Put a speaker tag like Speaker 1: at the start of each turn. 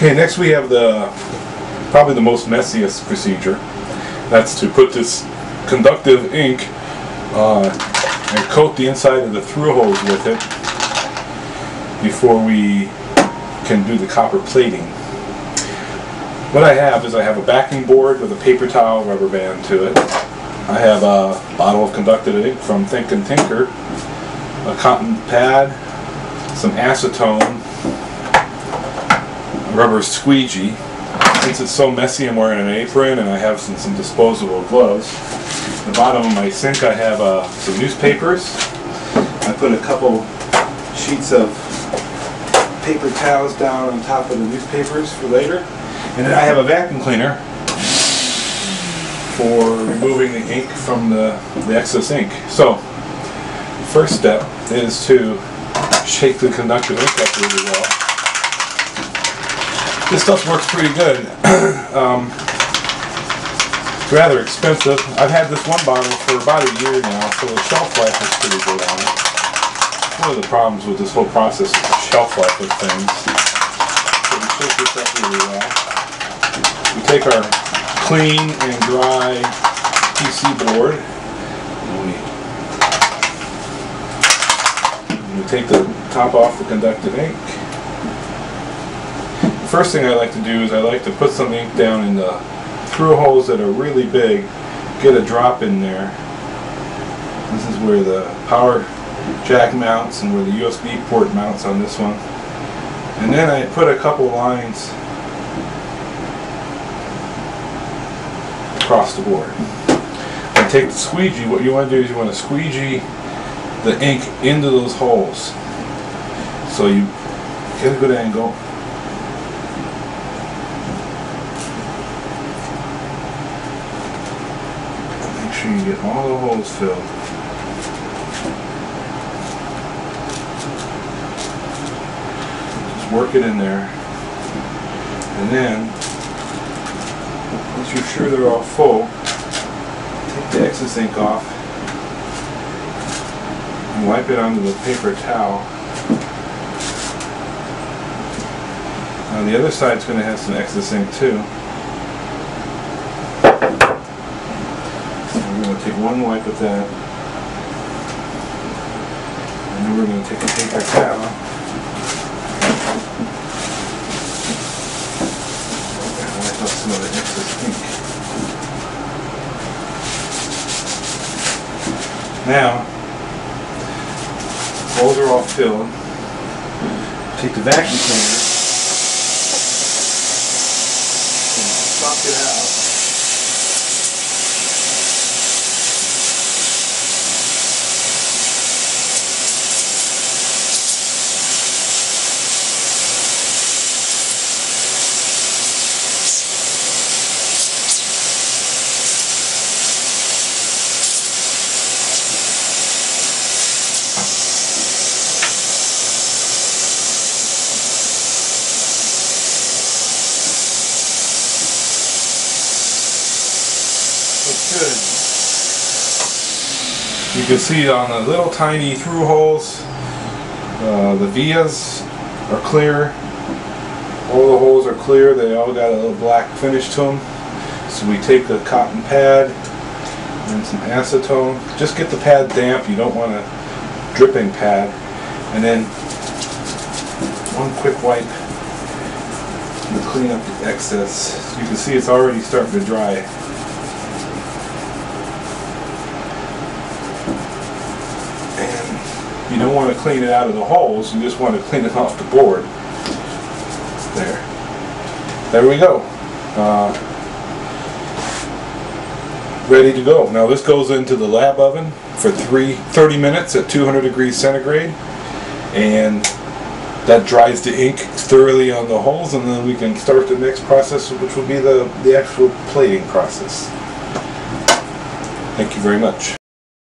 Speaker 1: Okay, next we have the, probably the most messiest procedure. That's to put this conductive ink uh, and coat the inside of the through holes with it before we can do the copper plating. What I have is I have a backing board with a paper towel rubber band to it. I have a bottle of conductive ink from Think and Tinker, a cotton pad, some acetone, rubber squeegee. Since it's so messy, I'm wearing an apron and I have some, some disposable gloves. At the bottom of my sink I have uh, some newspapers. I put a couple sheets of paper towels down on top of the newspapers for later. And then I have a vacuum cleaner for removing the ink from the, the excess ink. So, first step is to shake the conductive ink up really well. This stuff works pretty good. um, rather expensive. I've had this one bottle for about a year now, so the shelf life is pretty good on it. One of the problems with this whole process is the shelf life of things. So we shake this up really well. We take our clean and dry PC board and we take the top off the conductive ink. First thing I like to do is I like to put some ink down in the through holes that are really big, get a drop in there. This is where the power jack mounts and where the USB port mounts on this one. And then I put a couple lines across the board. And take the squeegee, what you want to do is you want to squeegee the ink into those holes. So you get a good angle. You get all the holes filled. Just work it in there. And then, once you're sure they're all full, take the excess ink off and wipe it onto the paper towel. Now the other side's going to have some excess ink too. So we're going to take one wipe of that. And then we're going to take a paper towel. and wipe up some of the excess ink. Now, holes are all filled. Take the vacuum cleaner and suck it out. Looks good. You can see on the little tiny through holes, uh, the vias are clear. All the holes are clear. They all got a little black finish to them. So we take the cotton pad and some acetone. Just get the pad damp. You don't want a dripping pad. And then one quick wipe to clean up the excess. You can see it's already starting to dry. And you don't want to clean it out of the holes, you just want to clean it off the board. There. There we go. Uh, ready to go. Now this goes into the lab oven for three, 30 minutes at 200 degrees centigrade. And that dries the ink thoroughly on the holes and then we can start the next process which will be the, the actual plating process. Thank you very much.